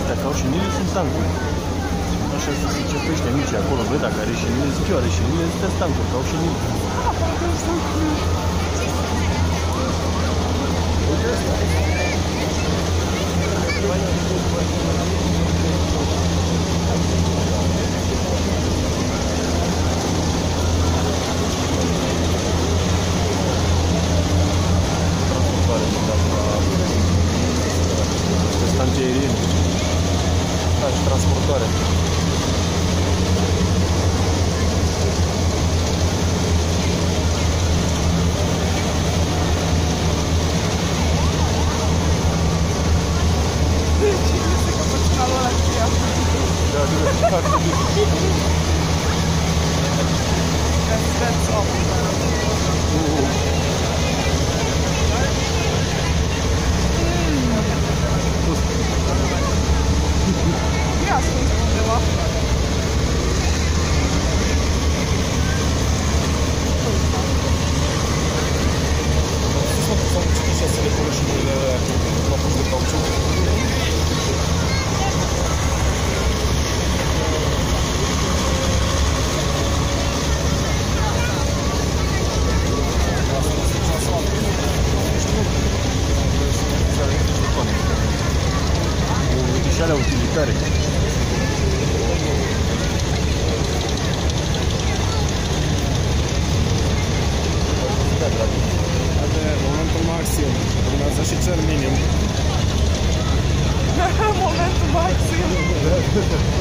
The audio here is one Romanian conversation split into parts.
astea, că au și mine, sunt tancuri. Așa se zice pe ăștia mici acolo, văd dacă are și mine, zic eu, are și mine, sunt tancuri, că au și mine. Bine. That's, that's awful. aluminium. Momentu, Максим.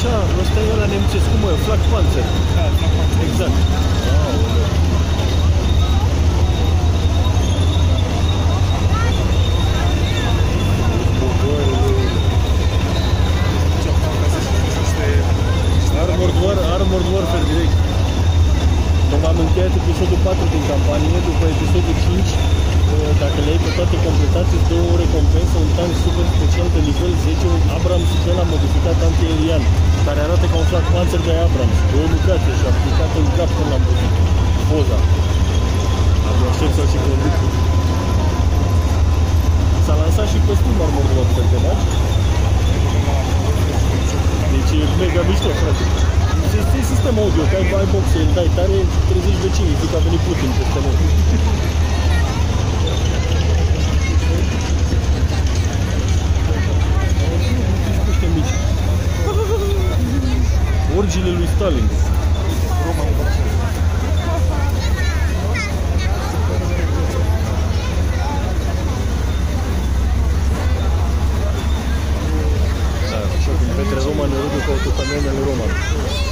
Așa, ăsta e ăla nemțesc, cum mă, Flak Panzer. Exact. Armored, War, Armored Warfare direct. Când am încheiat episodul 4 din campanie, după episodul 5, uh, dacă le ai pe toate completate, îți dă o recompensă, un tank super special de nivel 10, un Abrams de la modificat antiaerian, care arată ca un flag panzer de Abrams. Două bucate și aplicat în cap când l-am văzut. Poza. Abia aștept să și conduc. S-a lansat și costum Armored Warfare, te bagi? Deci e mega mișto, frate. Este sistem audio, că ai, ai boxe, îl dai tare, trezești vecinii, zic că a venit Putin peste noi. Tolins. Așa cum vedeți, românul, după o totală română.